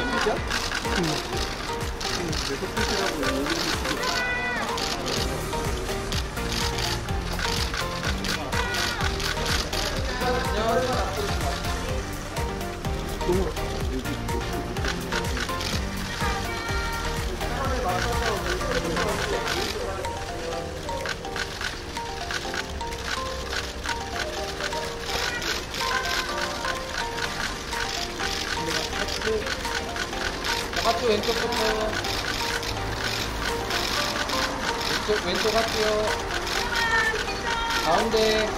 진짜? 응. 계속 푸시라고 너무 Thank you. 하트 왼쪽 커요 왼쪽 왼쪽 하트요. 가운데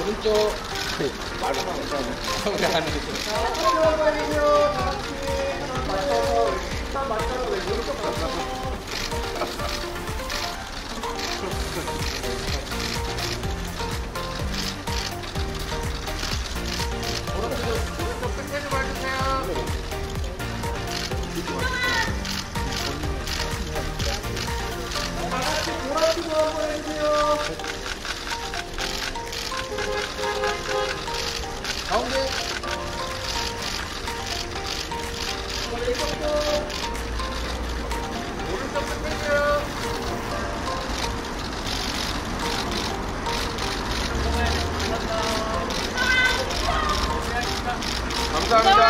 오른쪽. 말을 안 해줘 맞춰서 맞춰서 왼쪽 가서. 감사합니다. 감사합니다.